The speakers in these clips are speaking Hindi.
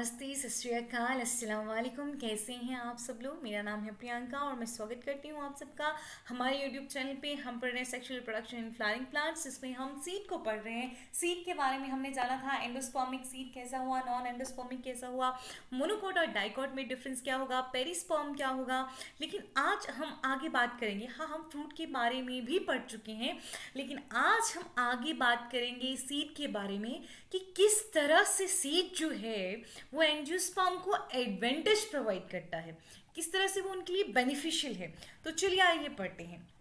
नमस्ते, सत श्रीकाल कैसे हैं आप सब लोग? मेरा नाम है प्रियंका और मैं स्वागत करती हूँ आप सबका हमारे यूट्यूब चैनल पे। हम पढ़ रहे हैं sexual production in flowering plants जिसमें हम सीड को पढ़ रहे हैं। सीड के बारे में हमने जाना था एंडोस्पॉमिक सीड कैसा हुआ नॉन एंडोस्पॉमिक कैसा हुआ मोनोकोट और डाइकोट में डिफरेंस क्या होगा पेरिस्पॉम क्या होगा। लेकिन आज हम आगे बात करेंगे। हाँ हम फ्रूट के बारे में भी पढ़ चुके हैं, लेकिन आज हम आगे बात करेंगे सीड के बारे में। कि किस तरह से सीड जो है, वो एंजियोस्पर्म को एडवांटेज प्रोवाइड करता है। किस तरह से वो उनके लिए बेनिफिशियल है। तो चलिए आइए पढ़ते हैं।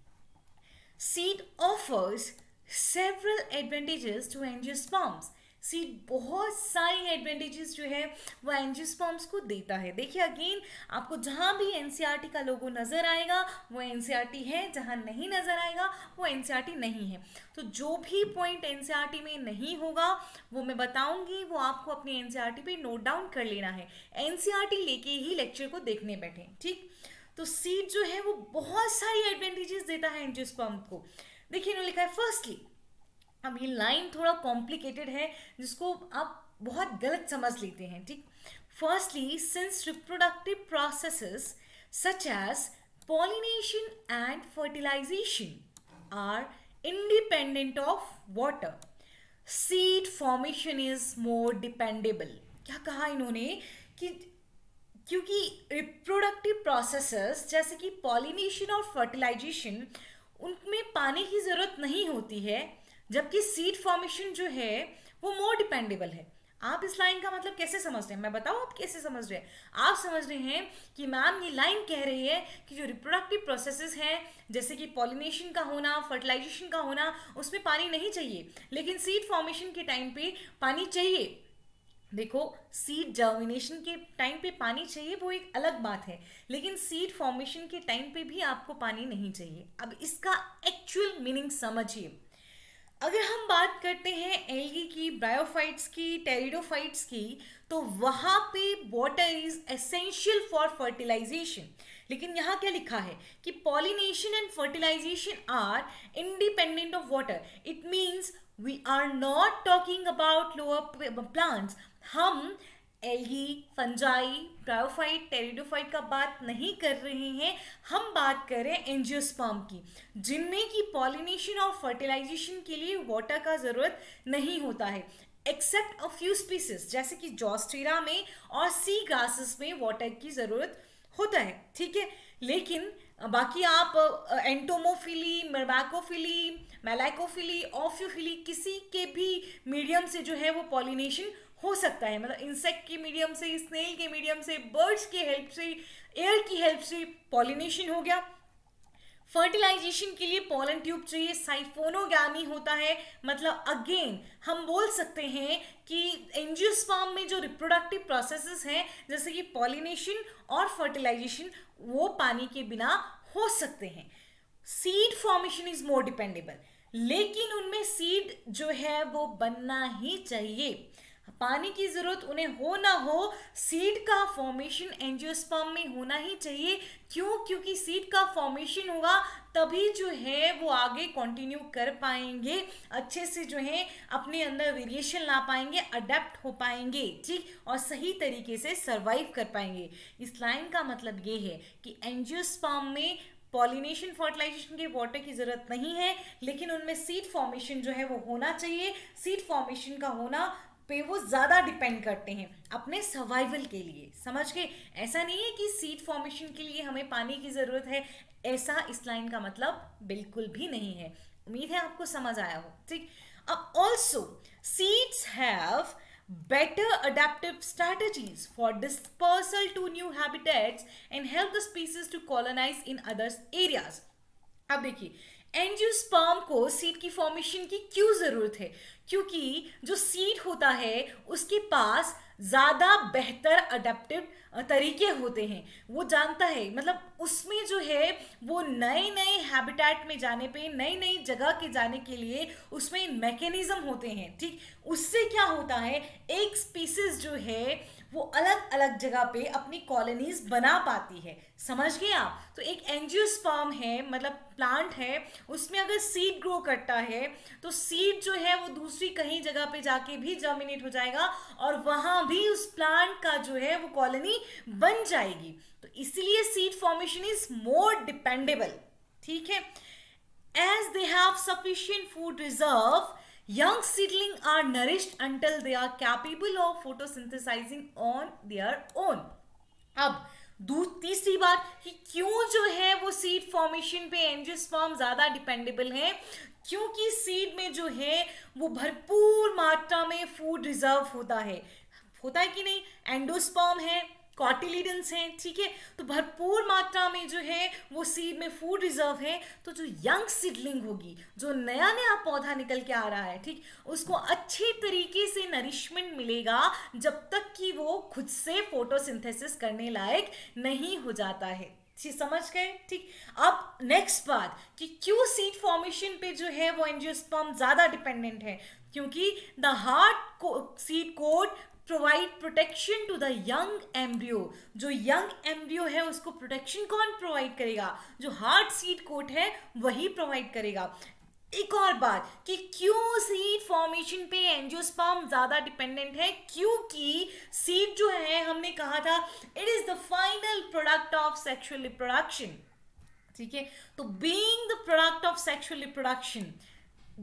Seed offers several advantages to angiosperms seed बहुत सारी एडवांटेजेस जो है, वो एंजियोस्पर्म्स को देता है। देखिए अगेन आपको जहाँ भी एनसीईआरटी का लोगो नज़र आएगा, वो एनसीईआरटी है। जहाँ नहीं नज़र आएगा, वो एनसीईआरटी नहीं है। तो जो भी पॉइंट एनसीईआरटी में नहीं होगा, वो मैं बताऊँगी, वो आपको अपने एनसीईआरटी पे नोट डाउन कर लेना है। एनसीईआरटी लेके ही लेक्चर को देखने बैठे, ठीक? तो सीड जो है, वो बहुत सारी एडवांटेजेस देता है एंजियोस्पर्म को। देखिए, इन्होंने लिखा है फर्स्टली अब ये लाइन थोड़ा कॉम्प्लिकेटेड है, जिसको आप बहुत गलत समझ लेते हैं, ठीक? Firstly since reproductive processes such as pollination and fertilization are independent of water, seed formation is more dependable. क्या कहा इन्होंने? कि क्योंकि रिप्रोडक्टिव प्रोसेसेस जैसे कि पॉलिनेशन और फर्टिलाइजेशन उनमें पानी की ज़रूरत नहीं होती है जबकि सीड फॉर्मेशन जो है, वो मोर डिपेंडेबल है। आप इस लाइन का मतलब कैसे समझ रहे हैं? मैं बताऊँ आप कैसे समझ रहे हैं? आप समझ रहे हैं कि मैम ये लाइन कह रही है कि जो रिप्रोडक्टिव प्रोसेसेस हैं, जैसे कि पॉलिनेशन का होना फर्टिलाइजेशन का होना, उसमें पानी नहीं चाहिए। लेकिन सीड फॉर्मेशन के टाइम पे पानी चाहिए। देखो सीड जर्मिनेशन के टाइम पे पानी चाहिए, वो एक अलग बात है। लेकिन सीड फॉर्मेशन के टाइम पे भी आपको पानी नहीं चाहिए। अब इसका एक्चुअल मीनिंग समझिए। अगर हम बात करते हैं एल्गी की ब्रायोफाइट्स की टेरिडोफाइट्स की तो वहाँ पे water is essential for fertilization लेकिन यहाँ क्या लिखा है कि pollination and fertilization are independent of water it means we are not talking about lower plants हम एल्गी, फंजाई ब्रायोफाइट टेरिडोफाइट का बात नहीं कर रहे हैं। हम बात कर रहे हैं एंजियोस्पर्म की, जिनमें की पॉलिनेशन और फर्टिलाइजेशन के लिए वाटर का ज़रूरत नहीं होता है। एक्सेप्ट अ फ्यू स्पीसीज जैसे कि जॉस्ट्रीरा में और सी ग्रासेस में वाटर की ज़रूरत होता है, ठीक है? लेकिन बाकी आप एंटोमोफिली मर्मैकोफिली मेलाइकोफिली ऑफ्योफिली किसी के भी मीडियम से जो है वो पॉलिनेशन हो सकता है। मतलब इंसेक्ट के मीडियम से स्नेल के मीडियम से बर्ड्स के हेल्प से एयर की हेल्प से पॉलिनेशन हो गया। फर्टिलाइजेशन के लिए पॉलन ट्यूब चाहिए साइफोनोगैमी होता है। मतलब अगेन हम बोल सकते हैं कि एंजियोस्पर्म में जो रिप्रोडक्टिव प्रोसेसेस हैं, जैसे कि पॉलिनेशन और फर्टिलाइजेशन वो पानी के बिना हो सकते हैं। Seed formation is more dependable लेकिन उनमें सीड जो है, वो बनना ही चाहिए। पानी की ज़रूरत उन्हें हो ना हो सीड का फॉर्मेशन एंजियोस्पर्म में होना ही चाहिए। क्यों? क्योंकि सीड का फॉर्मेशन होगा, तभी जो है वो आगे कंटिन्यू कर पाएँगे, अच्छे से जो है अपने अंदर वेरिएशन ला पाएँगे अडेप्ट हो पाएँगे, ठीक? और सही तरीके से सर्वाइव कर पाएँगे। इस लाइन का मतलब ये है कि एंजियोस्पर्म में पॉलिनेशन फर्टिलाइजेशन के वाटर की ज़रूरत नहीं है, लेकिन उनमें सीड फॉर्मेशन जो है वो होना चाहिए। सीड फॉर्मेशन का होना पे वो ज़्यादा डिपेंड करते हैं अपने सर्वाइवल के लिए। समझ के ऐसा नहीं है कि सीड फॉर्मेशन के लिए हमें पानी की ज़रूरत है। ऐसा इस लाइन का मतलब बिल्कुल भी नहीं है। उम्मीद है आपको समझ आया हो। ठीक? अब also seeds have better adaptive strategies for dispersal to new habitats and help the species to colonize in other areas. अब देखिए एंजियोस्पर्म को सीड की फॉर्मेशन की क्यों ज़रूरत है? क्योंकि जो सीड होता है उसके पास ज़्यादा बेहतर अडेप्टिव तरीके होते हैं। वो जानता है मतलब उसमें जो है, वो नए नए हैबिटेट में जाने पे नई नई जगह के जाने के लिए उसमें मैकेनिज्म होते हैं, ठीक? उससे क्या होता है, एक स्पीसीज जो है, वो अलग अलग जगह पे अपनी कॉलोनीज बना पाती है। समझ गए आप? तो एक एंजियोस्पर्म है मतलब प्लांट है, उसमें अगर सीड ग्रो करता है तो सीड जो है, वो दूसरी कहीं जगह पे जाके भी जर्मिनेट हो जाएगा और वहाँ भी उस प्लांट का जो है, वो कॉलोनी बन जाएगी। तो इसीलिए seed formation is more dependable ठीक है? As they have sufficient food reserve young seedling are nourished until they are capable of photosynthesizing on their own अब तीसरी बात कि क्यों जो है वो सीड फॉर्मेशन पे एंजियोस्पर्म ज़्यादा डिपेंडेबल है? क्योंकि सीड में जो है वो भरपूर मात्रा में फ़ूड रिज़र्व होता है। होता है कि नहीं? एंडोस्पर्म है। कॉटिलीडेंस हैं, ठीक है? तो भरपूर मात्रा में जो है, वो सीड में फ़ूड रिज़र्व है तो जो यंग सीडलिंग होगी, जो नया नया पौधा निकल के आ रहा है, ठीक? उसको अच्छे तरीके से नरिशमेंट मिलेगा, जब तक कि वो खुद से फोटोसिंथेसिस करने लायक नहीं हो जाता है। समझ गए? ठीक? अब नेक्स्ट बात, कि क्यों सीड फॉर्मेशन पे जो है, वो एंजियोस्पर्म ज़्यादा डिपेंडेंट है? क्योंकि the hard seed coat provide protection to the young embryo जो यंग एम्ब्रियो है, उसको प्रोटेक्शन कौन प्रोवाइड करेगा? जो हार्ड सीड कोट है, वही प्रोवाइड करेगा। एक और बात कि क्यों सीड फॉर्मेशन पे एंजियोस्पर्म ज़्यादा डिपेंडेंट है? क्योंकि सीड जो है, हमने कहा था it is the final product of sexual reproduction ठीक है? तो being the product of sexual reproduction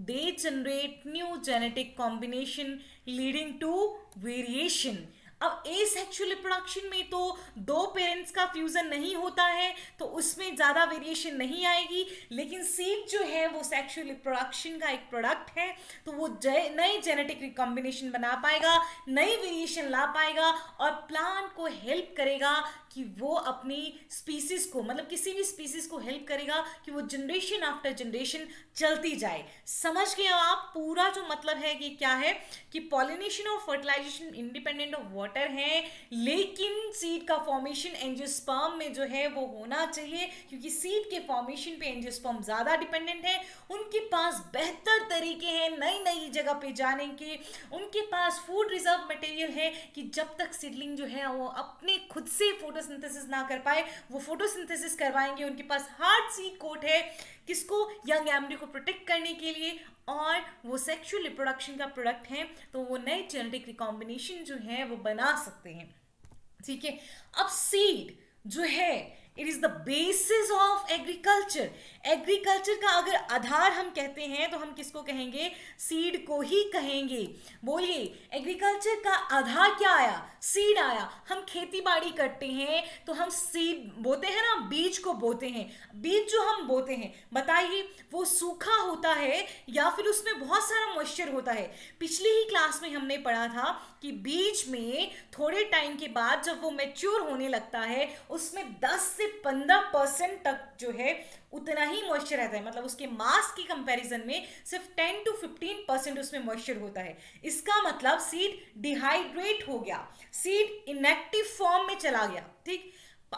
they generate new genetic combination leading to variation अब ए सेक्चुअल रिप्रोडक्शन में तो दो पेरेंट्स का फ्यूजन नहीं होता है तो उसमें ज़्यादा वेरिएशन नहीं आएगी। लेकिन सीड जो है, वो सेक्चुअल रिप्रोडक्शन का एक प्रोडक्ट है तो वो नए जेनेटिक रिकॉम्बिनेशन बना पाएगा, नई वेरिएशन ला पाएगा और प्लांट को हेल्प करेगा कि वो अपनी स्पीसीज को मतलब किसी भी स्पीसीज को हेल्प करेगा कि वो जनरेशन आफ्टर जनरेशन चलती जाए। समझ गए आप? पूरा जो मतलब है कि क्या है? कि पॉलिनेशन और फर्टिलाइजेशन इंडिपेंडेंट ऑफ़ वाटर है, लेकिन सीड का फॉर्मेशन एंजियोस्पर्म में जो है वो होना चाहिए, क्योंकि सीड के फॉर्मेशन पे एंजियोस्पर्म ज़्यादा डिपेंडेंट है। उनके पास बेहतर तरीके हैं नई नई जगह पे जाने के। उनके पास फ़ूड रिज़र्व मटेरियल है कि जब तक सीडलिंग जो है वो अपने खुद से फोटोसिंथेसिस ना कर पाए, वो फोटोसिंथेसिस करवाएँगे। उनके पास हार्ड सीड कोट है किसको? यंग एम्ब्रियो को प्रोटेक्ट करने के लिए। और वो सेक्सुअल रिप्रोडक्शन का प्रोडक्ट है तो वो नए जेनेटिक रिकॉम्बिनेशन जो है, वो बना सकते हैं। ठीक है? अब सीड जो है it is the basis of agriculture agriculture का अगर आधार हम कहते हैं तो हम किसको कहेंगे? सीड को ही कहेंगे। बोलिए एग्रीकल्चर का आधार क्या आया? सीड आया। हम खेती बाड़ी करते हैं तो हम सीड बोते हैं ना, बीज को बोते हैं। बीज जो हम बोते हैं, बताइए, वो सूखा होता है या फिर उसमें बहुत सारा मॉइस्चर होता है? पिछली ही क्लास में हमने पढ़ा था कि बीज में थोड़े टाइम के बाद जब वो मेच्योर होने लगता है, उसमें 10 से 15 परसेंट तक जो है, उतना ही मॉइस्चर रहता है। मतलब उसके मास की कंपैरिजन में सिर्फ़ 10 टू 15 परसेंट उसमें मॉइस्चर होता है। इसका मतलब सीड डिहाइड्रेट हो गया। सीड इनएक्टिव फॉर्म में चला गया, ठीक?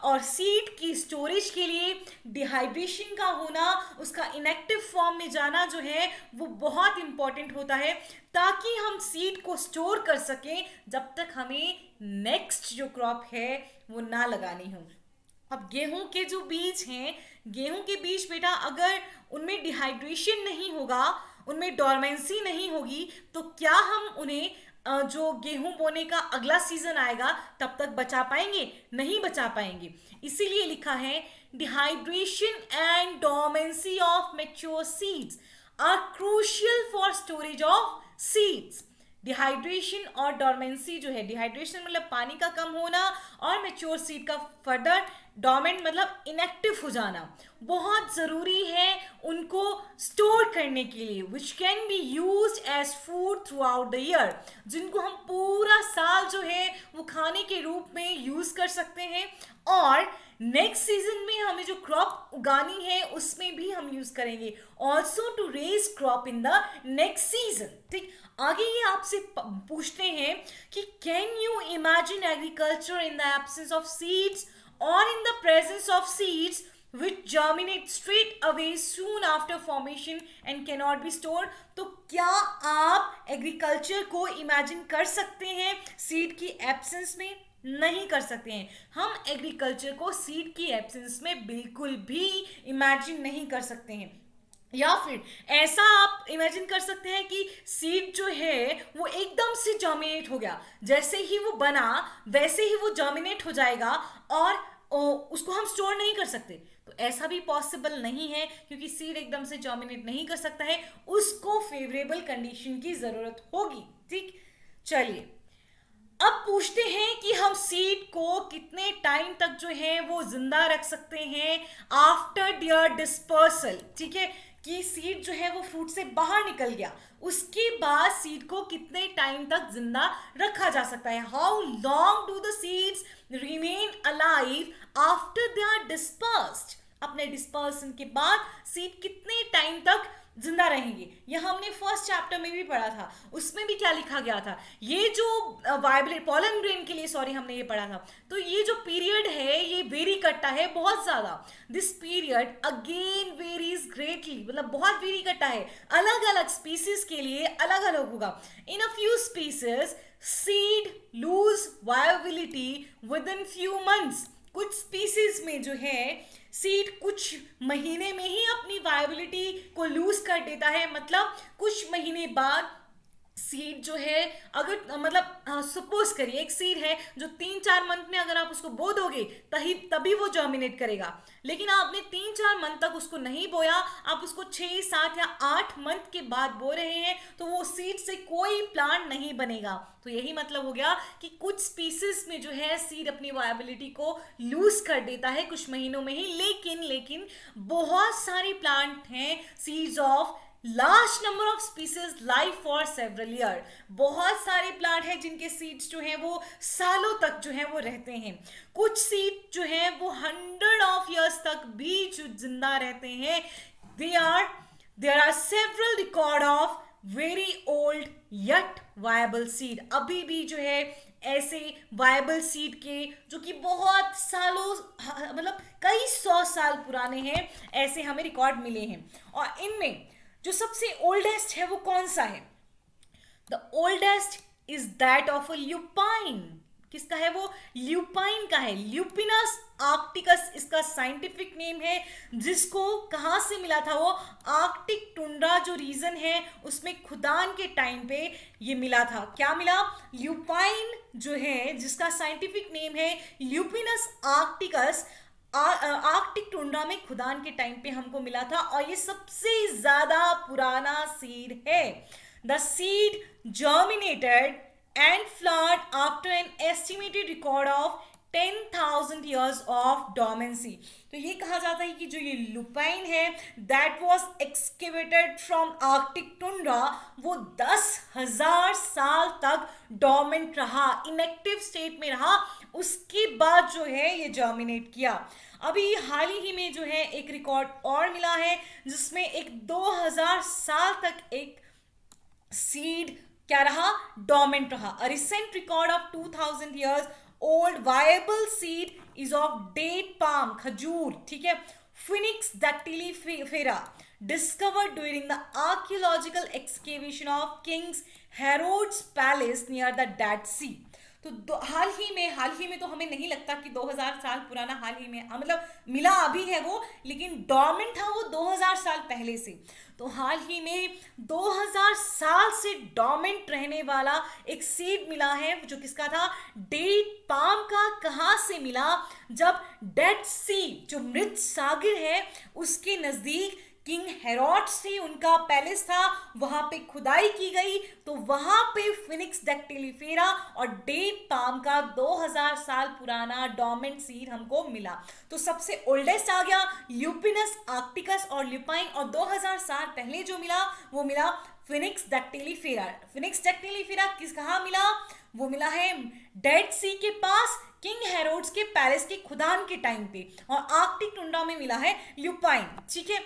और सीड की स्टोरेज के लिए डिहाइड्रेशन का होना, उसका इनएक्टिव फॉर्म में जाना जो है, वो बहुत इंपॉर्टेंट होता है, ताकि हम सीड को स्टोर कर सकें जब तक हमें नेक्स्ट जो क्रॉप है, वो ना लगानी हो। अब गेहूँ के जो बीज हैं, गेहूँ के बीज बेटा, अगर उनमें डिहाइड्रेशन नहीं होगा, उनमें डॉर्मेंसी नहीं होगी तो क्या हम उन्हें जो गेहूँ बोने का अगला सीज़न आएगा, तब तक बचा पाएँगे? नहीं बचा पाएँगे। इसीलिए लिखा है dehydration and dormancy of mature seeds are crucial for storage of seeds dehydration और डोरमेंसी जो है डिहाइड्रेशन मतलब पानी का कम होना और मेच्योर सीड का फर्दर डोमेंट मतलब इनएक्टिव हो जाना। बहुत ज़रूरी है उनको स्टोर करने के लिए which can be used as food throughout the year जिनको हम पूरा साल जो है, वो खाने के रूप में यूज़ कर सकते हैं। और नेक्स्ट सीज़न में हमें जो क्रॉप उगानी है, उसमें भी हम यूज़ करेंगे। Also to raise crop in the next season ठीक? आगे ये आपसे पूछते हैं कि can you imagine agriculture in the absence of seeds और in the presence of seeds which germinate straight away soon after formation and cannot be stored तो क्या आप एग्रीकल्चर को इमेजिन कर सकते हैं सीड की एब्सेंस में नहीं कर सकते हैं हम एग्रीकल्चर को सीड की एब्सेंस में बिल्कुल भी इमेजिन नहीं कर सकते हैं या फिर ऐसा आप इमेजिन कर सकते हैं कि सीड जो है, वो एकदम से जर्मिनेट हो गया। जैसे ही वो बना, वैसे ही वो जर्मिनेट हो जाएगा और उसको हम स्टोर नहीं कर सकते। तो ऐसा भी पॉसिबल नहीं है, क्योंकि सीड एकदम से जर्मिनेट नहीं कर सकता है। उसको फेवरेबल कंडीशन की ज़रूरत होगी, ठीक? चलिए, अब पूछते हैं कि हम सीड को कितने टाइम तक जो है, वो ज़िंदा रख सकते हैं आफ्टर डियर डिस्पर्सल ठीक है? कि सीड जो है वो फ्रूट से बाहर निकल गया। उसके बाद सीड को कितने टाइम तक ज़िंदा रखा जा सकता है? How long do the seeds remain alive after they are dispersed अपने डिस्पर्सन के बाद सीड कितने टाइम तक ज़िंदा रहेंगे? यह हमने फ़र्स्ट चैप्टर में भी पढ़ा था। उसमें भी क्या लिखा गया था? ये जो वाइब्रेट पॉलन ग्रेन के लिए सॉरी हमने ये पढ़ा था। तो ये जो पीरियड है, ये वेरी करता है बहुत ज़्यादा। This period again varies greatly मतलब बहुत वेरी करता है। अलग अलग स्पीसीज के लिए अलग अलग होगा। In a few species seed lose viability within few months कुछ स्पीसीज में जो है सीड कुछ महीने में ही अपनी वायबिलिटी को लूज कर देता है। मतलब कुछ महीने बाद सीड जो है, अगर मतलब सपोज़ करिए, एक सीड है जो तीन चार मंथ में अगर आप उसको बो दोगे तभी तभी वो जर्मिनेट करेगा। लेकिन आपने तीन चार मंथ तक उसको नहीं बोया, आप उसको छः सात या आठ मंथ के बाद बो रहे हैं तो वो सीड से कोई प्लांट नहीं बनेगा। तो यही मतलब हो गया कि कुछ स्पीसीज में जो है सीड अपनी वायबिलिटी को लूज कर देता है कुछ महीनों में ही। लेकिन लेकिन, बहुत सारे प्लांट हैं seeds of large number of species life for several year बहुत सारे प्लांट हैं जिनके सीड्स जो हैं वो सालों तक जो है वो रहते हैं। कुछ सीड जो है वो हंड्रेड ऑफ़ ईयर्स तक भी जो ज़िंदा रहते हैं। They are there are several record of very old yet viable seed अभी भी जो है ऐसे वायबल सीड के, जो कि बहुत सालों मतलब कई सौ साल पुराने हैं, ऐसे हमें रिकॉर्ड मिले हैं। और इनमें जो सबसे ओल्डेस्ट है वो कौन सा है? The oldest is that of a lupine किसका है वो? ल्यूपाइन का है। ल्यूपिनस आर्कटिकस इसका साइंटिफिक नेम है। जिसको कहाँ से मिला था वो? आर्कटिक टुंड्रा जो रीजन है, उसमें खुदान के टाइम पे ये मिला था। क्या मिला? ल्यूपाइन जो है, जिसका साइंटिफिक नेम है ल्यूपिनस आर्कटिकस आर्कटिक टुंड्रा में खुदान के टाइम पे हमको मिला था और ये सबसे ज़्यादा पुराना सीड है। The seed germinated and flowered after an estimated record of ten thousand years of dormancy तो ये कहा जाता है कि जो ये लुपाइन है that was excavated from Arctic tundra वो दस हज़ार साल तक डोमेंट रहा इनएक्टिव स्टेट में रहा। उसके बाद जो है, ये जर्मिनेट किया। अभी हाल ही में जो है, एक रिकॉर्ड और मिला है, जिसमें एक 2000 साल तक एक सीड क्या रहा? डोमेंट रहा। Recent record of 2000 years Old viable seed is of date palm खजूर ठीक है फिनिक्स फेरा discovered during the archaeological excavation of King's Herod's Palace near the Dead Sea. तो हाल ही में, हाल ही में तो हमें नहीं लगता कि 2000 साल पुराना हाल ही में मतलब मिला अभी है वो, लेकिन डॉर्मेंट था वो 2000 साल पहले से। तो हाल ही में 2000 साल से डॉर्मेंट रहने वाला एक सीड मिला है, जो किसका था? डेट पाम का कहाँ से मिला? जब डेड सी, जो मृत सागर है, उसके नज़दीक किंग हेरोड से उनका पैलेस था, वहाँ पे खुदाई की गई तो वहाँ पे फिनिक्स डेक्टिलीफेरा और डेट पाम का 2000 साल पुराना डोमेंट सीड हमको मिला। तो सबसे ओल्डेस्ट आ गया ल्यूपिनस आर्कटिकस और ल्यूपाइन और 2000 साल पहले जो मिला, वो मिला फिनिक्स डेक्टिलीफेरा। फिनिक्स डेक्टिलीफेरा किस, कहा मिला? वो मिला है डेड सी के पास, किंग हेरोड्स के पैलेस के खुदान के टाइम पे, और आर्कटिक टुंडा में मिला है ल्यूपाइन, ठीक है?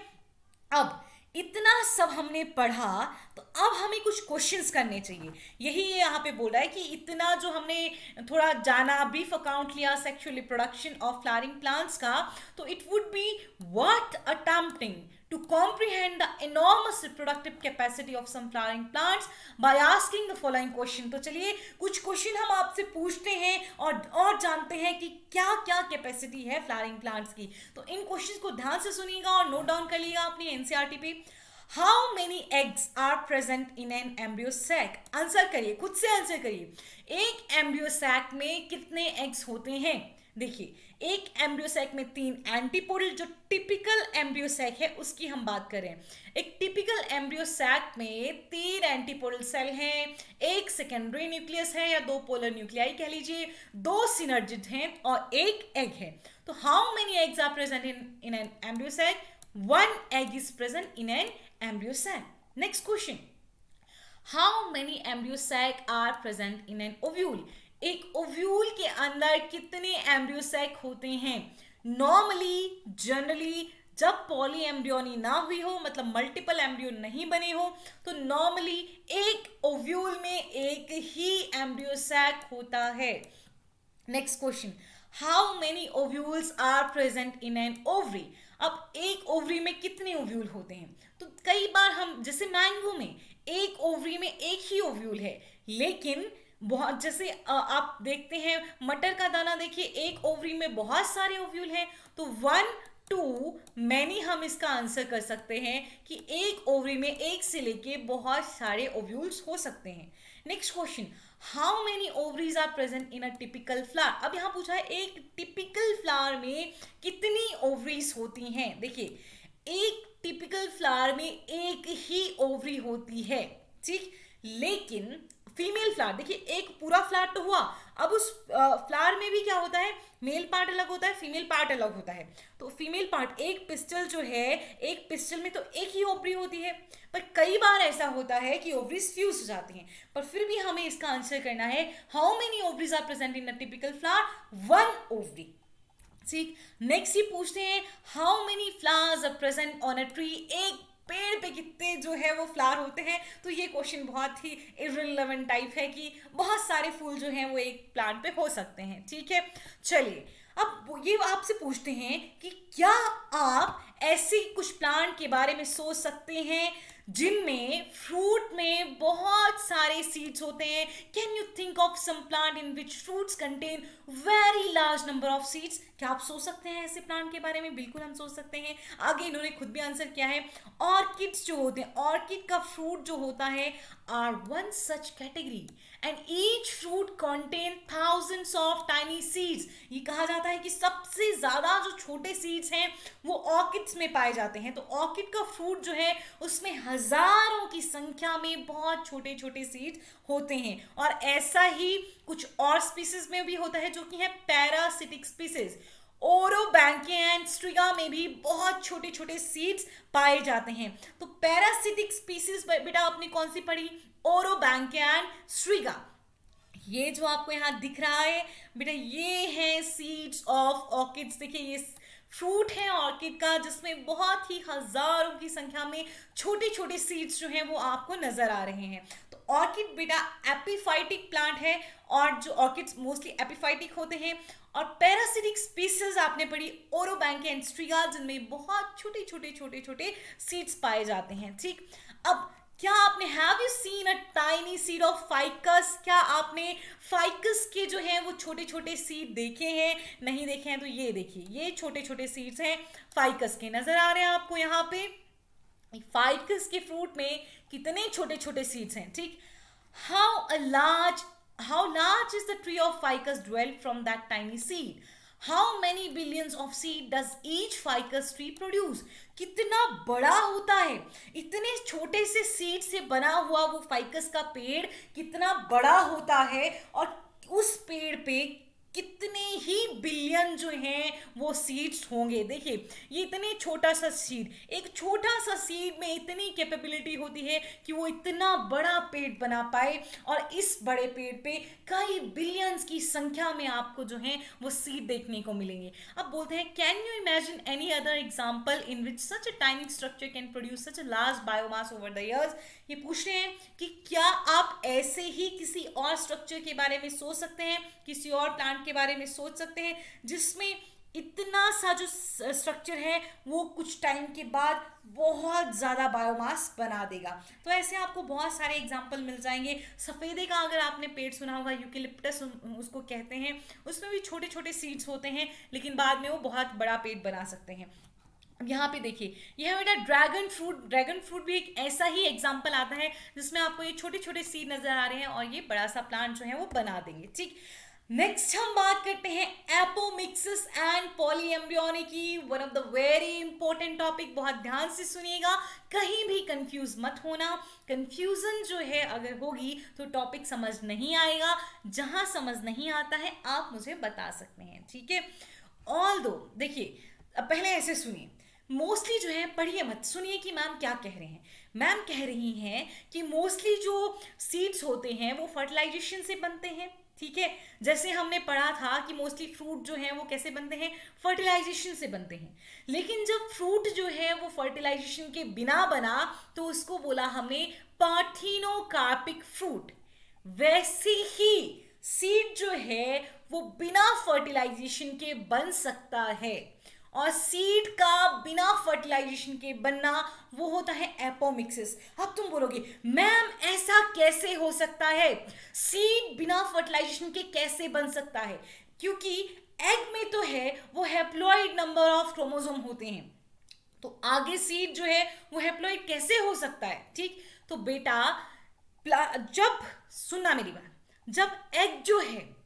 अब इतना सब हमने पढ़ा तो अब हमें कुछ क्वेश्चंस करने चाहिए। यही ये यहाँ पे बोल रहा है कि इतना जो हमने थोड़ा जाना ब्रीफ अकाउंट लिया sexual reproduction of flowering plants का तो it would be what attempting to comprehend the enormous reproductive capacity of some flowering plants by asking the following question. तो चलिए, कुछ क्वेश्चन हम आपसे पूछते हैं और और जानते हैं कि क्या क्या कैपेसिटी है फ्लावरिंग प्लांट्स की। तो इन क्वेश्चंस को ध्यान से सुनिएगा और नोट डाउन कर लीजिएगा अपनी एनसीईआरटी पे। How many eggs are present in an embryo sac answer करिए, खुद से आंसर करिए। एक एम्ब्रियो सैक में कितने एग्स होते हैं? देखिए एक एम्ब्रियोसैक में तीन एंटीपोडल, जो टिपिकल एम्ब्रियोसैक है, उसकी हम बात करें। एक टिपिकल एम्ब्रियोसैक में तीन एंटीपोडल सेल हैं। एक सेकेंडरी न्यूक्लियस है, या दो पोलर न्यूक्लियाई कह लीजिए। दो सिनर्जिड हैं और एक एग है। तो how many eggs are present in in an embryo sac? One egg is present in an embryo sac. Next question how many embryo sac are present in an ovule एक ओव्यूल के अंदर कितने एम्ब्रियोसैक होते हैं? नॉर्मली जनरली जब पॉली एम्ब्रियोनी ना हुई हो मतलब मल्टीपल एम्ब्रियो नहीं बने हो तो नॉर्मली एक ओव्यूल में एक ही एम्ब्रियोसैक होता है। Next question how many ovules are present in an ovary अब एक ओवरी में कितने ओव्यूल होते हैं? तो कई बार हम, जैसे मैंगो में, एक ओवरी में एक ही ओव्यूल है, लेकिन बहुत, जैसे आप देखते हैं, मटर का दाना देखिए, एक ओवरी में बहुत सारे ओव्यूल हैं तो वन टू मैनी हम इसका आंसर कर सकते हैं कि एक ओवरी में एक से लेके बहुत सारे ओव्यूल्स हो सकते हैं। Next question how many ovaries are present in a typical flower अब यहाँ पूछा है, एक टिपिकल फ्लावर में कितनी ओवरीज होती हैं? देखिए, एक टिपिकल फ्लावर में एक ही ओवरी होती है, ठीक? लेकिन फीमेल फ्लावर देखिए, एक पूरा फ्लावर तो हुआ। अब उस फ्लावर में भी क्या होता है? मेल पार्ट अलग होता है फीमेल पार्ट अलग होता है। तो फीमेल पार्ट एक पिस्टल जो है, एक पिस्टल में तो एक ही ओवरी होती है। पर कई बार ऐसा होता है कि ओवरीज फ्यूज हो जाती हैं। पर फिर भी हमें इसका आंसर करना है how many ovaries are present in a typical flower one ovary ठीक नेक्स्ट ही पूछते हैं how many flowers are present on a tree एक पेड़ पे कितने जो है वो फ्लावर होते हैं। तो ये क्वेश्चन बहुत ही इरेलीवेंट टाइप है कि बहुत सारे फूल जो हैं वो एक प्लांट पे हो सकते हैं, ठीक है? चलिए, अब ये आपसे पूछते हैं कि क्या आप ऐसे कुछ प्लांट के बारे में सोच सकते हैं जिनमें फ्रूट में बहुत सारे सीड्स होते हैं। Can you think of some plant in which fruits contain very large number of seeds क्या आप सोच सकते हैं ऐसे प्लांट के बारे में? बिल्कुल हम सोच सकते हैं। आगे इन्होंने खुद भी आंसर किया है। ऑर्किड्स जो होते हैं ऑर्किड का फ्रूट जो होता है are one such category and each fruit contain thousands of tiny seeds ये कहा जाता है कि सबसे ज़्यादा जो छोटे सीड्स हैं, वो ऑर्किड्स में पाए जाते हैं। तो ऑर्किड का फ्रूट जो है, उसमें हज़ारों की संख्या में बहुत छोटे छोटे सीड्स होते हैं। और ऐसा ही कुछ और स्पीसीज में भी होता है जो कि है पैरासिटिक स्पीसीज ओरोबैंकियन स्ट्रिगा में भी बहुत छोटे छोटे सीड्स पाए जाते हैं। तो पैरासिटिक स्पीसीज बेटा आपने कौन सी पढ़ी? ओरोबैंकियन स्ट्रिगा ये जो आपको यहाँ दिख रहा है, बेटा ये है सीड्स ऑफ़ ऑर्किड्स देखिए ये फ्रूट है ऑर्किड का, जिसमें बहुत ही हज़ारों की संख्या में छोटे छोटे सीड्स जो हैं वो आपको नज़र आ रहे हैं। तो ऑर्किड बेटा एपिफाइटिक प्लांट है और जो ऑर्किड्स मोस्टली एपिफाइटिक होते हैं। और पैरासिटिक स्पीसीज आपने पढ़ी ओरोबैंक एंड स्ट्रीगा जिनमें बहुत छोटे छोटे छोटे छोटे सीड्स पाए जाते हैं, ठीक? अब, क्या आपने have you seen a tiny seed of ficus क्या आपने फाइकस के जो है, वो छोटे छोटे सीड देखे हैं? नहीं देखे हैं तो ये देखिए, ये छोटे छोटे सीड्स हैं फाइकस के नज़र आ रहे हैं आपको यहाँ पे। फाइकस के फ्रूट में कितने छोटे छोटे सीड्स हैं, ठीक? How a large how large is the tree of ficus dwell from that tiny seed how many billions of seed does each ficus tree produce कितना बड़ा होता है? इतने छोटे से सीड से बना हुआ वो फाइकस का पेड़ कितना बड़ा होता है? और उस पेड़ पे कितने ही बिलियन जो हैं, वो सीड्स होंगे। देखिए, ये इतने छोटा सा सीड एक छोटा सा सीड में इतनी कैपेबिलिटी होती है कि वो इतना बड़ा पेड़ बना पाए और इस बड़े पेड़ पे कई बिलियंस की संख्या में आपको जो है, वो सीड देखने को मिलेंगे। अब बोलते हैं can you imagine any other example in which such a tiny structure can produce such a large biomass over the years ये पूछ रहे हैं कि क्या आप ऐसे ही किसी और स्ट्रक्चर के बारे में सोच सकते हैं? किसी और प्लांट के बारे में सोच सकते हैं, जिसमें इतना सा जो स्ट्रक्चर है, वो कुछ टाइम के बाद बहुत ज़्यादा बायोमास बना देगा। तो ऐसे आपको बहुत सारे एग्ज़ाम्पल मिल जाएँगे। सफ़ेदे का अगर आपने पेड़ सुना होगा यूकेलिप्टस उसको कहते हैं, उसमें भी छोटे छोटे सीड्स होते हैं, लेकिन बाद में वो बहुत बड़ा पेड़ बना सकते हैं। यहाँ पे देखिए, यह बेटा ड्रैगन फ्रूट ड्रैगन फ्रूट भी एक ऐसा ही एग्ज़ाम्पल आता है, जिसमें आपको ये छोटे छोटे सीड नज़र आ रहे हैं और ये बड़ा सा प्लांट जो है वो बना देंगे, ठीक? नेक्स्ट हम बात करते हैं एपोमिक्सिस एंड पॉलीएम्ब्रियोनी की। One of the very important topic बहुत ध्यान से सुनिएगा। कहीं भी कंफ्यूज मत होना। कंफ्यूजन जो है, अगर होगी तो टॉपिक समझ नहीं आएगा। जहाँ समझ नहीं आता है, आप मुझे बता सकते हैं, ठीक है? ऑल दो देखिए पहले ऐसे सुनिए। मोस्टली जो है, पढ़िए मत। सुनिए कि मैम क्या कह रहे हैं। मैम कह रही हैं कि मोस्टली जो सीड्स होते हैं, वो फर्टिलाइजेशन से बनते हैं। ठीक है? जैसे हमने पढ़ा था कि मोस्टली फ्रूट जो है वो कैसे बनते हैं? फर्टिलाइजेशन से बनते हैं। लेकिन जब फ्रूट जो है वो फर्टिलाइजेशन के बिना बना तो उसको बोला हमने पार्थिनोकार्पिक फ्रूट वैसे ही सीड जो है वो बिना फर्टिलाइजेशन के बन सकता है। और सीड का बिना फर्टिलाइजेशन के बनना वो होता है एपोमिक्सिस अब तुम बोलोगे, मैम, ऐसा कैसे हो सकता है? सीड बिना फर्टिलाइजेशन के कैसे बन सकता है? क्योंकि एग में तो है, वो हेप्लॉइड नंबर ऑफ़ क्रोमोसोम होते हैं। तो आगे सीड जो है, वो हेप्लॉइड कैसे हो सकता है? ठीक? तो बेटा जब, सुनना मेरी बात, जब एग जो है,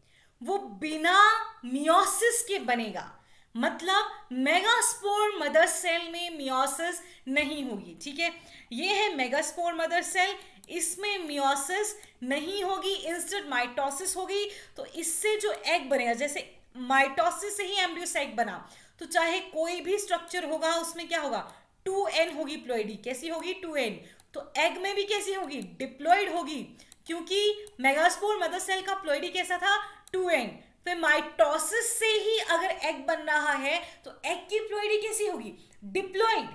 वो बिना मियोसिस के बनेगा मतलब मेगास्पोर मदर सेल में मियोसिस नहीं होगी, ठीक है? ये है मेगास्पोर मदर सेल इसमें मियोसिस नहीं होगी इंस्टेंट माइटोसिस होगी तो इससे जो एग बनेगा, जैसे माइटोसिस से ही एग बना तो चाहे कोई भी स्ट्रक्चर होगा, उसमें क्या होगा? टू एन होगी प्लोइडी कैसी होगी? To N. तो एग में भी कैसी होगी? डिप्लॉइड होगी, क्योंकि मेगास्पोर मदर सेल का प्लोइडी कैसा था? To N. फिर माइटोसिस से ही अगर एग बन रहा है तो एग की प्लोइडी कैसी होगी? डिप्लॉइड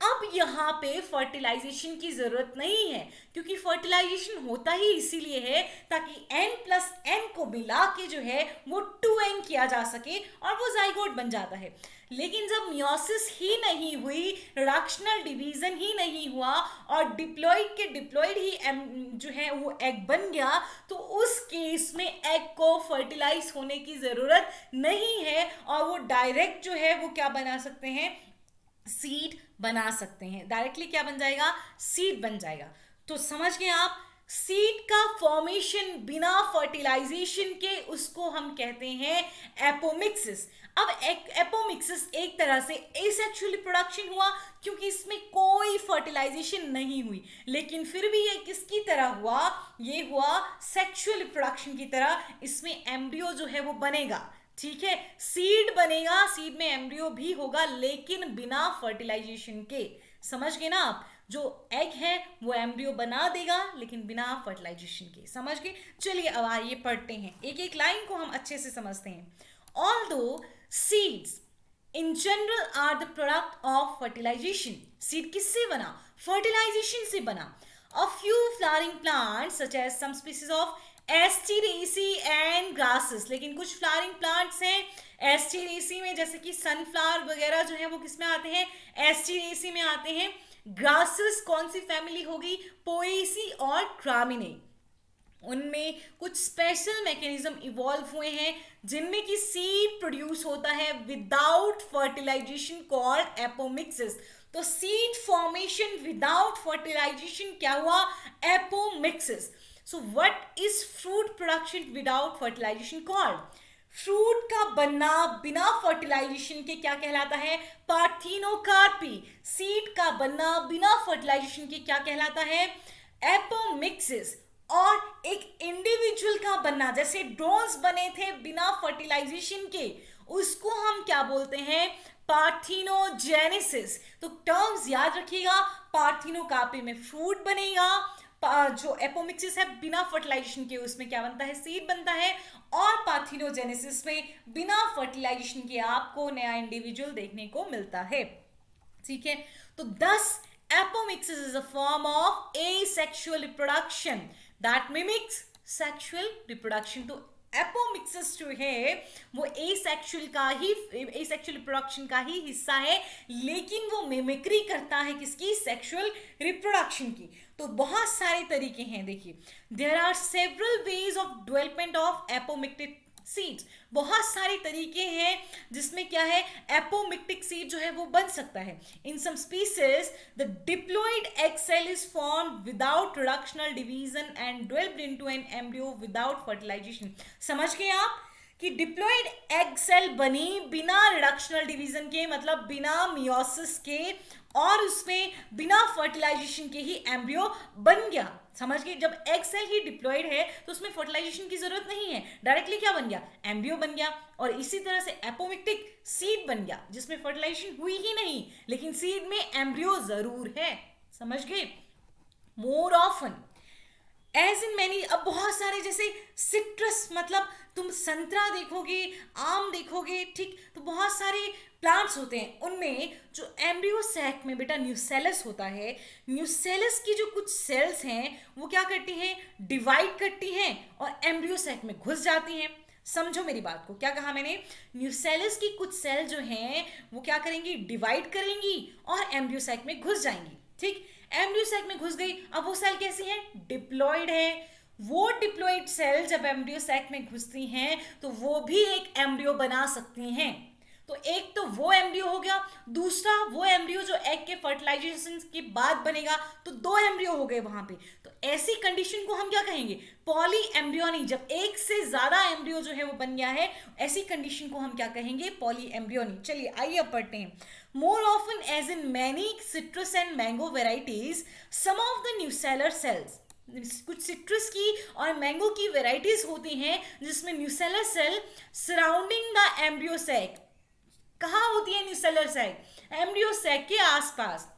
अब यहाँ पे फर्टिलाइजेशन की ज़रूरत नहीं है, क्योंकि फर्टिलाइजेशन होता ही इसीलिए है ताकि एन प्लस एन को मिला के जो है, वो टू एन किया जा सके और वो जाइगोट बन जाता है। लेकिन जब मियोसिस ही नहीं हुई रिडक्शनल डिवीज़न ही नहीं हुआ और डिप्लॉइड के डिप्लॉइड ही एम, जो है वो एग बन गया तो उस केस में एग को फर्टिलाइज होने की ज़रूरत नहीं है और वो डायरेक्ट जो है वो क्या बना सकते हैं? सीड बना सकते हैं। डायरेक्टली क्या बन जाएगा? सीड बन जाएगा। तो समझ गए आप? सीड का फॉर्मेशन बिना फर्टिलाइजेशन के उसको हम कहते हैं एपोमिक्सिस अब एपोमिक्सिस एक तरह से एसेक्सुअल प्रोडक्शन हुआ क्योंकि इसमें कोई फर्टिलाइजेशन नहीं हुई. लेकिन फिर भी ये किसकी तरह हुआ? ये हुआ सेक्सुअल प्रोडक्शन की तरह. इसमें एम्ब्रियो जो है वो बनेगा. ठीक है? सीड बनेगा सीड में एम्ब्रियो भी होगा, लेकिन बिना फर्टिलाइजेशन के. समझ गए ना आप? जो एग है, वो एम्ब्रियो बना देगा, लेकिन बिना फर्टिलाइजेशन के। समझ गए? चलिए अब आइए पढ़ते हैं। एक एक लाइन को हम अच्छे से समझते हैं। Although seeds in general are the product of fertilization seed किससे बना? फर्टिलाइजेशन से बना। A few flowering plant such as some species of Asteraceae and grasses लेकिन कुछ फ्लावरिंग प्लांट्स हैं एस्टीरेसी में, जैसे कि सनफ्लावर वगैरह जो है, वो किसमें आते हैं? एस्टीरेसी में आते हैं। ग्रासेस कौन सी फैमिली होगी? पोएसी और क्रामिने उनमें कुछ स्पेशल मैकेनिज्म इवॉल्व हुए हैं, जिनमें कि सीड प्रोड्यूस होता है विदाउट फर्टिलाइजेशन कॉल्ड एपोमिक्सिस तो सीड फॉर्मेशन विदाउट फर्टिलाइजेशन क्या हुआ? Apomixis so what is fruit production without fertilization called fruit का बनना बिना फर्टिलाइजेशन के क्या कहलाता है? पार्थिनोकार्पी सीड का बनना बिना फर्टिलाइजेशन के क्या कहलाता है? एपोमिक्सिस। और एक इंडिविजुअल का बनना, जैसे ड्रोन्स बने थे बिना फर्टिलाइजेशन के, उसको हम क्या बोलते हैं? पार्थिनोजेनेसिस। तो टर्म्स याद रखिएगा पार्थिनोकार्पी में फ्रूट बनेगा जो एपोमिक्सिस है, बिना फर्टिलाइजेशन के उसमें क्या बनता है? सीड बनता है और पाथिनोजेनेसिस में बिना फर्टिलाइजेशन के आपको नया इंडिविजुअल देखने को मिलता है। ठीक है? तो thus apomixis is a form of asexual reproduction that mimics sexual reproduction तो एपोमिक्सिस जो है, वो ए सेक्शुअल का ही ए सेक्शुअल रिप्रोडक्शन का ही हिस्सा है, लेकिन वो मिमिक्री करता है किसकी? सेक्शुअल रिप्रोडक्शन की। तो बहुत सारे तरीके हैं, देखिए। There are several ways of development of apomictic seeds बहुत सारे तरीके हैं जिसमें क्या है एपोमिक्टिक सीड जो है वो बन सकता है। In some species the diploid egg cell is form without reductional division and developed into an embryo without fertilization समझ गए आप कि डिप्लॉइड एग सेल बनी बिना रिडक्शनल डिवीज़न के मतलब बिना मियोसिस के और उसमें बिना फर्टिलाइजेशन के ही एम्ब्रियो बन गया। समझ गए? जब एग सेल ही डिप्लॉयड है तो उसमें फर्टिलाइजेशन की ज़रूरत नहीं है। डायरेक्टली क्या बन गया? एम्ब्रियो बन गया। और इसी तरह से एपोमिक्टिक सीड बन गया, जिसमें फर्टिलाइजेशन हुई ही नहीं। लेकिन सीड में एम्ब्रियो ज़रूर है। समझ गए? More often as in many अब बहुत सारे जैसे सिट्रस मतलब तुम संतरा देखोगे, आम देखोगे, ठीक तो बहुत सारे प्लांट्स होते हैं। उनमें जो एम्ब्रियो सैक में बेटा न्यूसेलस होता है न्यूसेलस की जो कुछ सेल्स हैं, वो क्या करती हैं? डिवाइड करती हैं और एम्ब्रियो सैक में घुस जाती हैं। समझो मेरी बात को, क्या कहा मैंने? न्यूसेलस की कुछ सेल जो हैं, वो क्या करेंगी? डिवाइड करेंगी और एम्ब्रियो सैक में घुस जाएँगी, ठीक? एम्ब्रियो सैक में घुस गई। अब वो सेल कैसी है? डिप्लॉयड है। वो डिप्लॉयड सेल जब एम्ब्रियो सैक में घुसती हैं तो वो भी एक एम्ब्रियो बना सकती हैं। तो एक तो वो एम्ब्रियो हो गया, दूसरा वो एम्ब्रियो जो एग के फर्टिलाइजेशन के बाद बनेगा तो दो एम्ब्रियो हो गए वहाँ पे। तो ऐसी कंडीशन को हम क्या कहेंगे? पॉली एम्ब्रियोनी जब एक से ज़्यादा एम्ब्रियो जो है वो बन गया है, ऐसी कंडीशन को हम क्या कहेंगे? पॉली एम्ब्रियोनी चलिए, आइए अब पढ़ते हैं। More often as in many citrus and mango varieties some of the nucellar cells कुछ सिट्रस की और मैंगो की वेराइटीज होती हैं, जिसमें nucellar cell surrounding the embryo sac कहाँ होती है न्यूसेलर सेल एम्ब्रियोसैक के आसपास.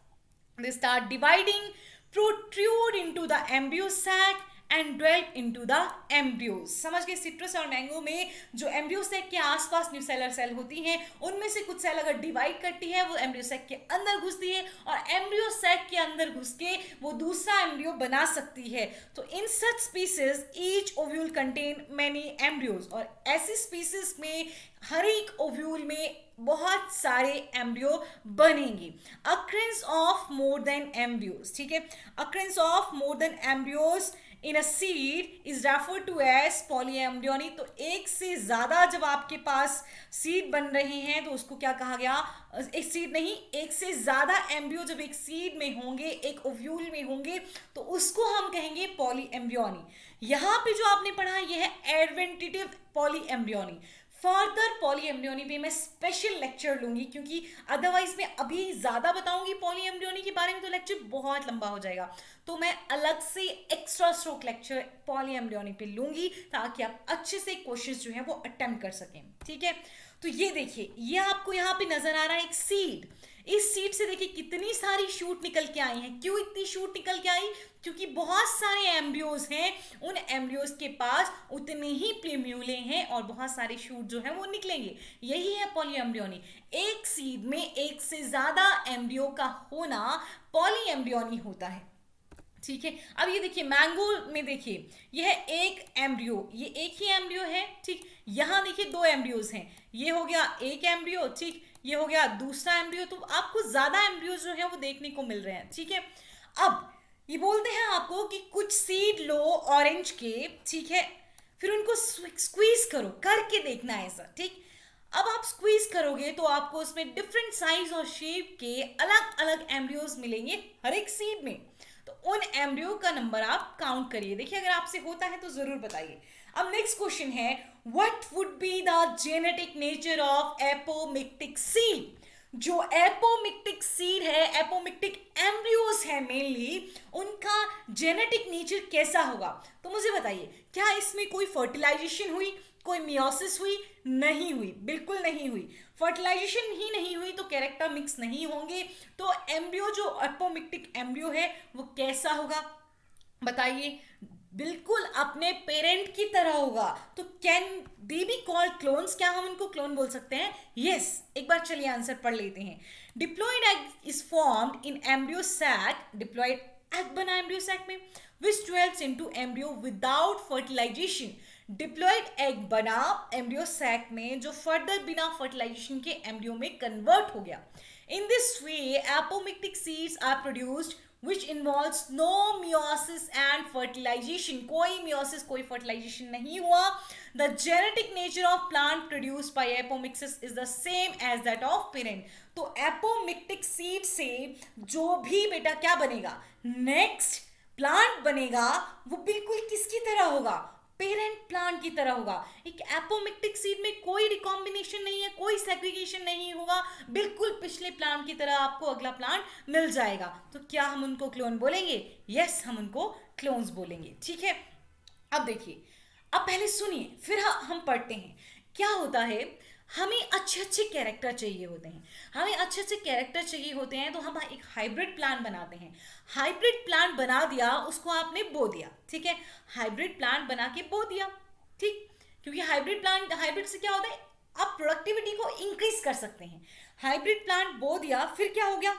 They start dividing protrude into the embryo sac and develop into the embryos समझ गए? सिट्रस और मैंगो में जो एम्ब्रियोसेक के आसपास न्यूसेलर सेल होती हैं, उनमें से कुछ सेल अगर डिवाइड करती है, वो एम्ब्रियोसेक के अंदर घुसती है और एम्ब्रियोसेक के अंदर घुस के वो दूसरा एम्ब्रियो बना सकती है। तो in such species each ovule contain many embryos और ऐसी स्पीसीज में हर एक ओव्यूल में बहुत सारे एम्ब्रियो बनेंगे। Occurrence of more than embryos ठीक है? Occurrence of more than embryos in a seed is refer to as polyembryony तो एक से ज़्यादा जब आपके पास सीड बन रहे हैं तो उसको क्या कहा गया? एक सीड नहीं, एक से ज़्यादा एम्ब्रियो जब एक सीड में होंगे, एक ओव्यूल में होंगे तो उसको हम कहेंगे पॉली पॉलीएम्ब्रियोनी यहाँ पे जो आपने पढ़ा, यह है adventive polyembryony further polyembryony पे मैं स्पेशल लेक्चर लूँगी, क्योंकि अदरवाइज़ मैं अभी ज़्यादा बताऊँगी पॉली एम्ब्रियोनी के बारे में तो लेक्चर बहुत लंबा हो जाएगा। तो मैं अलग से extra stroke lecture polyembryony पे लूँगी, ताकि आप अच्छे से क्वेश्चन जो है वो अटेम्प्ट कर सकें। ठीक है? तो ये देखिए, ये आपको यहाँ पे नज़र आ रहा है एक सीड इस सीट से देखिए कितनी सारी शूट निकल के आई हैं। क्यों इतनी शूट निकल के आई? क्योंकि बहुत सारे एम्ब्रियोज हैं, उन एम्ब्रियोज के पास उतने ही प्लेम्यूले हैं और बहुत सारे शूट जो है वो निकलेंगे। यही है पॉलीएम्ब्रियोनी। एक सीड में एक से ज़्यादा एम्ब्रियो का होना पॉलीएम्ब्रियोनी होता है। ठीक है? अब ये देखिए, मैंगो में देखिए, यह एक एम्ब्रियो, ये एक ही एम्ब्रियो है, ठीक? यहाँ देखिए दो एम्ब्रियोज हैं। ये हो गया एक एम्ब्रियो, ठीक? ये हो गया, दूसरा एम्ब्रियो तो आपको ज़्यादा एम्ब्रियो जो है वो देखने को मिल रहे हैं, ठीक है? अब, ये बोलते हैं आपको कि कुछ सीड लो ऑरेंज के, ठीक है? फिर उनको स्क्वीज करो, करके देखना है ऐसा, ठीक? अब आप स्क्वीज करोगे तो आपको उसमें डिफरेंट साइज़ और शेप के अलग अलग एम्ब्रियोज मिलेंगे हर एक सीड में। तो उन एम्ब्रियो का नंबर आप काउंट करिए। देखिए, अगर आपसे होता है तो ज़रूर बताइए। अब नेक्स्ट क्वेश्चन है what would be the genetic nature of apomictic seed जो एपोमिक्टिक सीड है एपोमिक्टिक एम्ब्रियोस है मेनली उनका जेनेटिक नेचर कैसा होगा? तो मुझे बताइए, क्या इसमें कोई फर्टिलाइजेशन हुई, कोई मियोसिस हुई? नहीं हुई, बिल्कुल नहीं हुई। फर्टिलाइजेशन ही नहीं हुई तो कैरेक्टर मिक्स नहीं होंगे। तो एम्ब्रियो जो एपोमिक्टिक एम्ब्रियो है, वो कैसा होगा? बताइए बिल्कुल अपने पेरेंट की तरह होगा। तो can they be called clones क्या हम उनको क्लोन बोल सकते हैं? यस yes, एक बार चलिए आंसर पढ़ लेते हैं। Diploid egg is formed in embryo sac diploid egg बना एम्ब्रियो सैक में which develops into embryo without fertilization diploid egg बना एम्ब्रियो सैक में जो फर्दर बिना फर्टिलाइजेशन के एम्ब्रियो में कन्वर्ट हो गया। In this way apomictic seeds are produced which involves no meiosis and fertilization कोई meiosis कोई fertilization नहीं हुआ the genetic nature of plant produced by apomixis is the same as that of parent तो apomictic seed से जो भी बेटा क्या बनेगा next plant बनेगा वो बिल्कुल किसकी तरह होगा पेरेंट प्लांट की तरह होगा। एक एपोमिक्टिक सीड में कोई रिकॉम्बिनेशन नहीं है, कोई सेग्रीगेशन नहीं होगा। बिल्कुल पिछले प्लांट की तरह आपको अगला प्लांट मिल जाएगा। तो क्या हम उनको क्लोन बोलेंगे? यस हम उनको क्लोन्स बोलेंगे। ठीक है? अब देखिए, अब पहले सुनिए, फिर हम पढ़ते हैं। क्या होता है? हमें अच्छे अच्छे कैरेक्टर चाहिए होते हैं। हमें अच्छे अच्छे कैरेक्टर चाहिए होते हैं तो हम एक हाइब्रिड प्लान बनाते हैं। हाइब्रिड प्लान बना दिया, उसको आपने बो दिया, ठीक है? हाइब्रिड प्लान बना के बो दिया, ठीक? क्योंकि हाइब्रिड प्लान हाइब्रिड से क्या होता है? आप प्रोडक्टिविटी को इंक्रीज कर सकते हैं। हाइब्रिड प्लांट बो दिया, फिर क्या हो गया?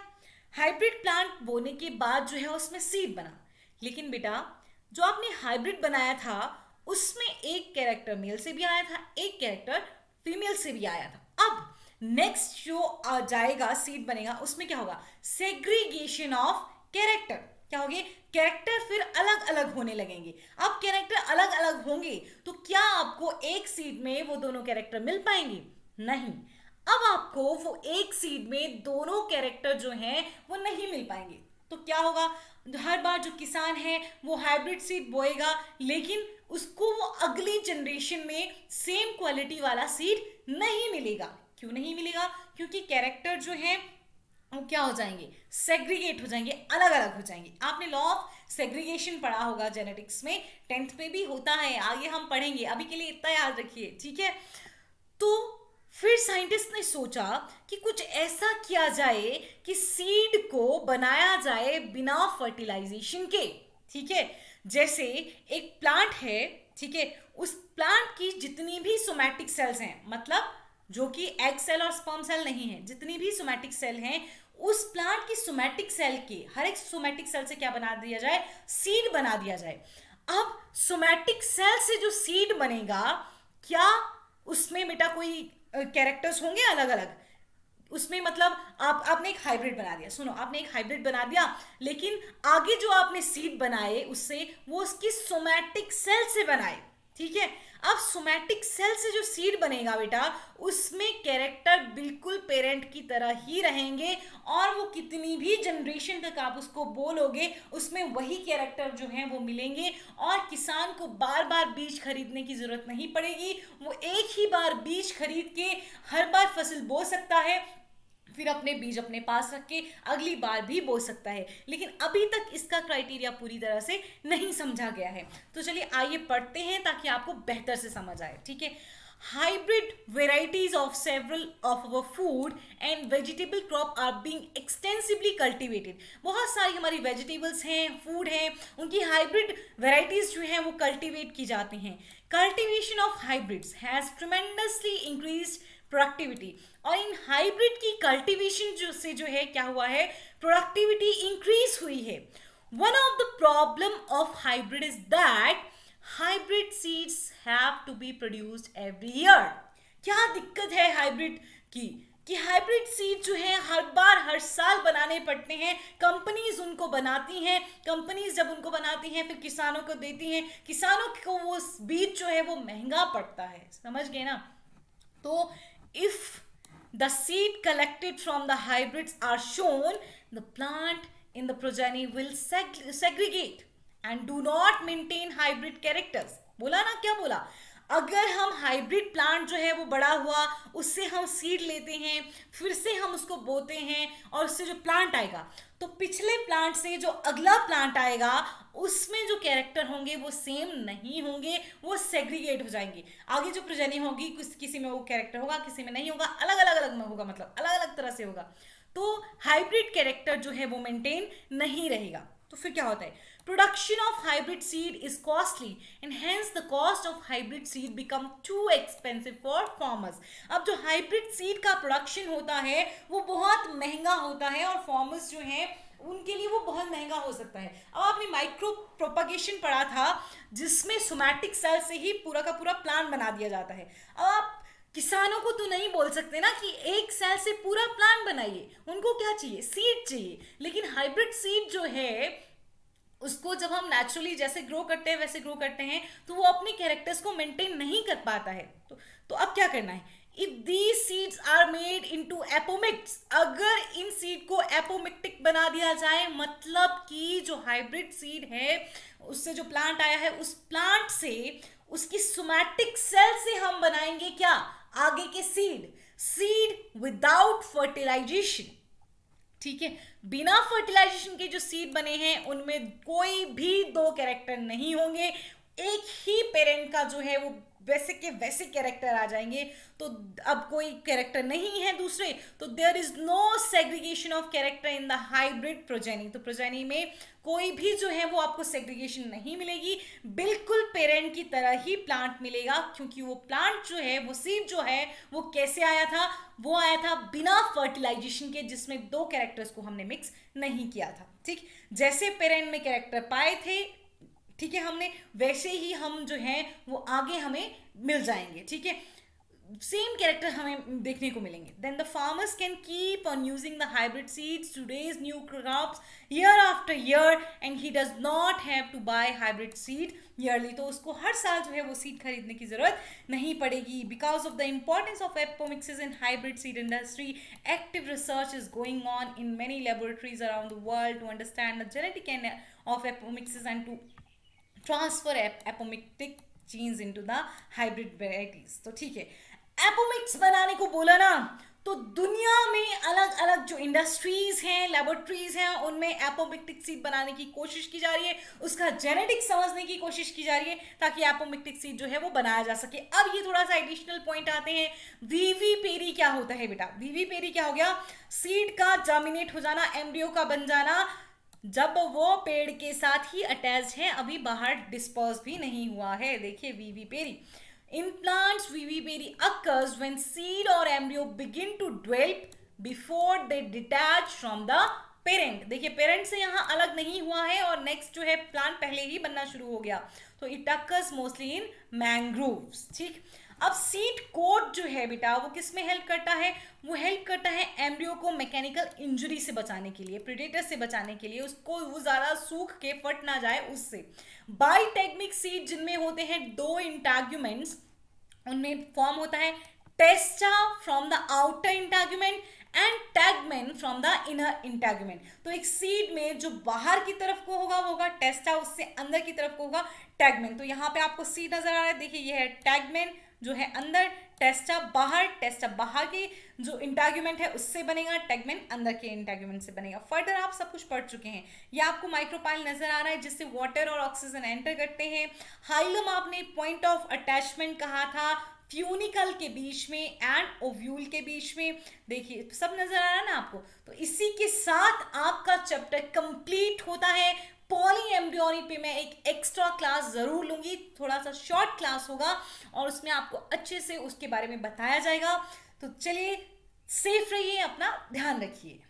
हाइब्रिड प्लांट बोने के बाद जो है, उसमें सीड बना। लेकिन बेटा, जो आपने हाइब्रिड बनाया था, उसमें एक कैरेक्टर मेल से भी आया था, एक कैरेक्टर फीमेल से भी आया था। अब नेक्स्ट जो, आ, जाएगा सीट बनेगा, उसमें क्या होगा? सेग्रीगेशन ऑफ़ कैरेक्टर क्या होगी? कैरेक्टर फिर अलग अलग होने लगेंगे। अब कैरेक्टर अलग अलग होंगे तो क्या आपको एक सीट में वो दोनों कैरेक्टर मिल पाएँगे? नहीं। अब आपको वो एक सीट में दोनों कैरेक्टर जो हैं, वो नहीं मिल पाएँगे। तो क्या होगा? हर बार जो किसान है, वो हाइब्रिड सीड बोएगा, लेकिन उसको वो अगली जनरेशन में सेम क्वालिटी वाला सीड नहीं मिलेगा। क्यों नहीं मिलेगा? क्योंकि कैरेक्टर जो है, वो क्या हो जाएँगे? सेग्रीगेट हो जाएँगे अलग अलग हो जाएँगे। आपने लॉ ऑफ़ सेग्रीगेशन पढ़ा होगा जेनेटिक्स में टेंथ में भी होता है, आगे हम पढ़ेंगे। अभी के लिए इतना याद रखिए, ठीक है? तो फिर साइंटिस्ट ने सोचा कि कुछ ऐसा किया जाए कि सीड को बनाया जाए बिना फर्टिलाइजेशन के, ठीक है? जैसे एक प्लांट है, ठीक है? उस प्लांट की जितनी भी सोमैटिक सेल्स हैं मतलब जो कि एग सेल और स्पर्म सेल नहीं है, जितनी भी सोमैटिक सेल हैं, उस प्लांट की सोमैटिक सेल के, हर एक सोमैटिक सेल से क्या बना दिया जाए? सीड बना दिया जाए। अब सोमैटिक सेल से जो सीड बनेगा, क्या उसमें बेटा कोई कैरेक्टर्स होंगे अलग अलग उसमें मतलब आप, आपने एक हाइब्रिड बना दिया। सुनो, आपने एक हाइब्रिड बना दिया, लेकिन आगे जो आपने सीड बनाए उससे, वो उसकी सोमैटिक सेल से बनाए। ठीक है? अब सोमैटिक सेल से जो सीड बनेगा बेटा, उसमें कैरेक्टर बिल्कुल पेरेंट की तरह ही रहेंगे और वो कितनी भी जनरेशन तक आप उसको बोलोगे, उसमें वही कैरेक्टर जो है वो मिलेंगे और किसान को बार बार बीज खरीदने की ज़रूरत नहीं पड़ेगी। वो एक ही बार बीज खरीद के हर बार फ़सल बो सकता है फिर अपने बीज अपने पास रख के अगली बार भी बो सकता है। लेकिन अभी तक इसका क्राइटेरिया पूरी तरह से नहीं समझा गया है। तो चलिए आइए पढ़ते हैं ताकि आपको बेहतर से समझ आए, ठीक है? Hybrid varieties of several of our food and vegetable crop are being extensively cultivated बहुत सारी हमारी वेजिटेबल्स हैं फ़ूड हैं, उनकी हाइब्रिड वेराइटीज जो हैं वो कल्टिवेट की जाती हैं। Cultivation of hybrids has tremendously increase productivity और इन हाइब्रिड की कल्टीवेशन जो से जो है, क्या हुआ है? प्रोडक्टिविटी इंक्रीज हुई है. One of the problem of hybrid is that hybrid seeds have to be produced every year क्या दिक्कत है हाइब्रिड की? कि हाइब्रिड सीड जो है, हर बार, हर साल बनाने पड़ते हैं कंपनीज़ उनको बनाती हैं कंपनीज़ जब उनको बनाती हैं, फिर किसानों को देती हैं, किसानों को वो बीज जो है वो महँगा पड़ता है, समझ गए ना? तो if the seed collected from the hybrids are shown, the plant in the progeny will seg segregate and do not maintain hybrid characters. बोला ना क्या बोला अगर हम हाइब्रिड प्लांट जो है वो बड़ा हुआ, उससे हम सीड लेते हैं, फिर से हम उसको बोते हैं और उससे जो प्लांट आएगा। तो पिछले प्लांट से जो अगला प्लांट आएगा, उसमें जो कैरेक्टर होंगे वो सेम नहीं होंगे, वो सेग्रीगेट हो जाएँगे। आगे जो प्रजनी होगी, किस, किसी में वो कैरेक्टर होगा, किसी में नहीं होगा अलग अलग अलग में होगा मतलब अलग अलग तरह से होगा। तो हाइब्रिड कैरेक्टर जो है वो मेंटेन नहीं रहेगा। तो फिर क्या होता है? Production of hybrid seed is costly and hence the cost of hybrid seed become too expensive for farmers. अब जो hybrid seed का production होता है, वो बहुत महँगा होता है और farmers जो हैं, उनके लिए वो बहुत महँगा हो सकता है। अब आपने माइक्रो प्रोपागेशन पढ़ा था, जिसमें सोमैटिक सेल से ही पूरा का पूरा प्लान बना दिया जाता है। अब आप किसानों को तो नहीं बोल सकते ना कि एक सेल से पूरा प्लान बनाइए, उनको क्या चाहिए? सीड चाहिए। लेकिन हाइब्रिड सीड जो है उसको जब हम नेचुरली जैसे ग्रो करते हैं, वैसे ग्रो करते हैं तो वो अपने कैरेक्टर्स को मेंटेन नहीं कर पाता है। तो तो अब क्या करना है? If the seeds are made into apomicts अगर इन सीड को एपोमिक्टिक बना दिया जाए मतलब कि जो हाइब्रिड सीड है, उससे जो प्लांट आया है, उस प्लांट से, उसकी सोमैटिक सेल से हम बनाएँगे क्या? आगे के सीड सीड विदाउट फर्टिलाइजेशन ठीक है? बिना फर्टिलाइजेशन के जो सीड बने हैं, उनमें कोई भी दो कैरेक्टर नहीं होंगे। एक ही पेरेंट का जो है वो वैसे के वैसे कैरेक्टर आ जाएँगे। तो अब कोई कैरेक्टर नहीं है दूसरे तो there is no segregation of character in the hybrid progeny तो प्रोजेनी में कोई भी जो है वो आपको सेग्रीगेशन नहीं मिलेगी। बिल्कुल पेरेंट की तरह ही प्लांट मिलेगा, क्योंकि वो प्लांट जो है, वो सीड जो है, वो कैसे आया था? वो आया था बिना फर्टिलाइजेशन के, जिसमें दो कैरेक्टर्स को हमने मिक्स नहीं किया था। ठीक? जैसे पेरेंट में कैरेक्टर पाए थे ठीक है, हमने वैसे ही हम जो है, वो आगे हमें मिल जाएँगे, ठीक है? सेम कैरेक्टर हमें देखने को मिलेंगे। Then the farmers can keep on using the hybrid seeds to raise new crops year after year and he does not have to buy hybrid seed yearly तो उसको हर साल जो है वो सीड खरीदने की ज़रूरत नहीं पड़ेगी। Because of the importance of apomixis in hybrid seed industry active research is going on in many laboratories around the world to understand the genetic and of apomixis and to transfer apomictic genes into the hybrid varieties तो ठीक है। एपोमिक्स बनाने को बोला ना तो दुनिया में अलग अलग जो इंडस्ट्रीज़ हैं लेबोरेटरीज हैं, उनमें एपोमिक्टिक सीड बनाने की कोशिश की जा रही है, उसका जेनेटिक समझने की कोशिश की जा रही है, ताकि एपोमिक्टिक सीड जो है वो बनाया जा सके। अब ये थोड़ा सा एडिशनल पॉइंट आते हैं। वीवी पेरी क्या होता है बेटा? वीवी पेरी क्या हो गया? सीड का जर्मिनेट हो जाना एम्ब्रियो का बन जाना जब वो पेड़ के साथ ही अटैच है, अभी बाहर डिस्पोज भी नहीं हुआ है। देखिए vivipary in plants vivipary occurs when seed और embryo begin to develop before they detach from the parent देखिए पेरेंट से यहाँ अलग नहीं हुआ है और नेक्स्ट जो है प्लांट पहले ही बनना शुरू हो गया। तो it occurs mostly in mangroves ठीक? अब सीट कोट जो है बेटा, वो किसमें हेल्प करता है? वो हेल्प करता है एम्ब्रियो को मैकेनिकल इंजरी से बचाने के लिए प्रिडेटर से बचाने के लिए, उसको वो ज़्यादा सूख के फट ना जाए उससे। बाईटेक्मिक सीट जिनमें होते हैं, दो इंटाग्यूमेंट्स उनमें फॉर्म होता है testa from the outer integument and tegmen from the inner integument तो एक सीड में जो बाहर की तरफ़ को होगा, वो होगा टेस्टा उससे अंदर की तरफ़ को होगा टैगमेन तो यहाँ पे आपको सीड नज़र आ रहा है, देखिए ये है टैगमेन जो है अंदर टेस्टा बाहर टेस्टा बाहर की जो इंटाग्यूमेंट है, उससे बनेगा टेगमेंट अंदर के इंटाग्यूमेंट से बनेगा। फर्दर आप सब कुछ पढ़ चुके हैं। ये आपको माइक्रोपाइल नज़र आ रहा है, जिससे वाटर और ऑक्सीजन एंटर करते हैं। हाइलम आपने पॉइंट ऑफ़ अटैचमेंट कहा था फ्यूनिकल के बीच में एंड ओव्यूल के बीच में। देखिए, सब नज़र आ रहा है ना आपको? तो इसी के साथ आपका चैप्टर कंप्लीट होता है। पॉली एम्ब्रियोनिक पे मैं एक एक्स्ट्रा क्लास ज़रूर लूँगी। थोड़ा सा शॉर्ट क्लास होगा और उसमें आपको अच्छे से उसके बारे में बताया जाएगा। तो चलिए सेफ़ रहिए, अपना ध्यान रखिए।